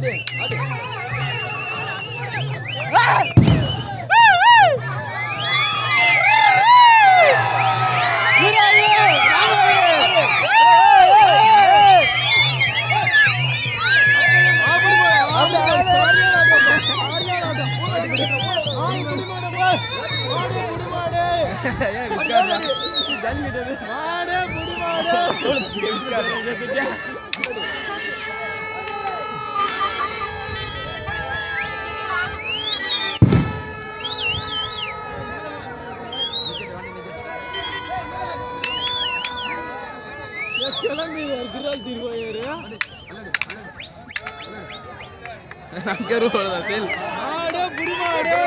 மாடு மாடு கிளம்பி குரால் திருவாயூர் அங்கே வருவா செல். ஆடு புடிமாடு.